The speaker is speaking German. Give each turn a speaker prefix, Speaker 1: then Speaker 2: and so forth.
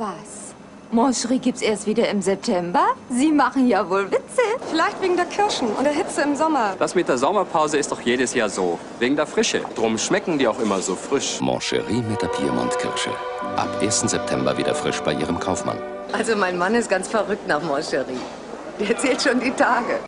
Speaker 1: Was? Moncherie gibt's erst wieder im September? Sie machen ja wohl Witze.
Speaker 2: Vielleicht wegen der Kirschen und der Hitze im Sommer.
Speaker 3: Das mit der Sommerpause ist doch jedes Jahr so. Wegen der Frische. Drum schmecken die auch immer so frisch.
Speaker 4: Moncherie mit der Piemont-Kirsche. Ab 1. September wieder frisch bei Ihrem Kaufmann.
Speaker 5: Also mein Mann ist ganz verrückt nach Moncherie. Der zählt schon die Tage.